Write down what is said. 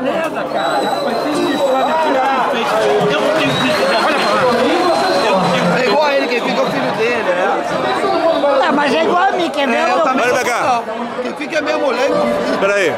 beleza, cara. Mas que fez. Eu não tenho filho dele. Olha pra lá. É igual a ele, quem fica é o filho dele, é. mas é igual a mim, quem é, é meu. Olha pra cá. Quem fica é minha mulher meu. Peraí.